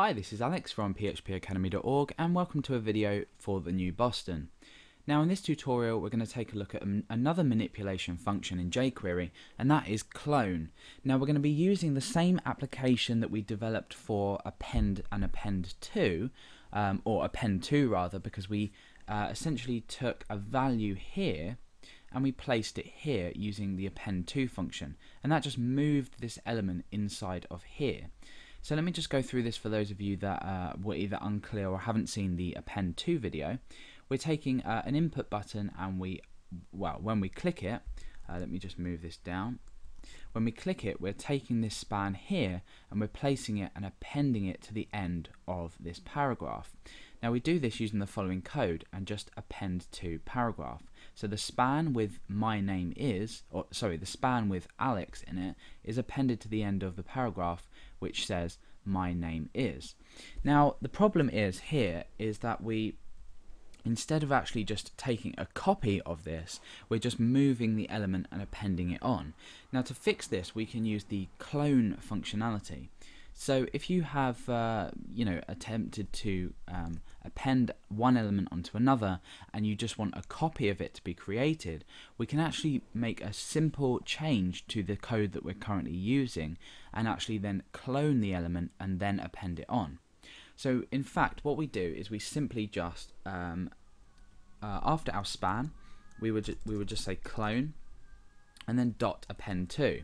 Hi, this is Alex from phpacademy.org and welcome to a video for the new Boston. Now in this tutorial we're going to take a look at another manipulation function in jQuery and that is clone. Now we're going to be using the same application that we developed for append and append to, um, or append to rather, because we uh, essentially took a value here and we placed it here using the append to function and that just moved this element inside of here. So let me just go through this for those of you that uh, were either unclear or haven't seen the append to video. We're taking uh, an input button and we, well, when we click it, uh, let me just move this down. When we click it, we're taking this span here and we're placing it and appending it to the end of this paragraph. Now we do this using the following code and just append to paragraph. So the span with my name is, or sorry, the span with Alex in it is appended to the end of the paragraph which says my name is. Now the problem is here is that we instead of actually just taking a copy of this, we're just moving the element and appending it on. Now to fix this, we can use the clone functionality. So if you have, uh, you know, attempted to um, append one element onto another and you just want a copy of it to be created, we can actually make a simple change to the code that we're currently using and actually then clone the element and then append it on. So in fact, what we do is we simply just, um, uh, after our span, we would, we would just say clone and then dot append to.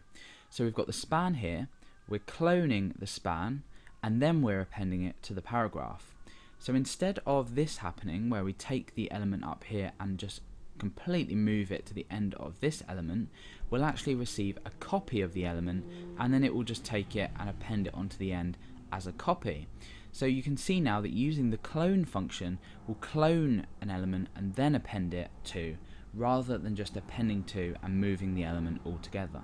So we've got the span here, we're cloning the span and then we're appending it to the paragraph. So instead of this happening where we take the element up here and just completely move it to the end of this element, we'll actually receive a copy of the element and then it will just take it and append it onto the end as a copy. So you can see now that using the clone function will clone an element and then append it to rather than just appending to and moving the element altogether.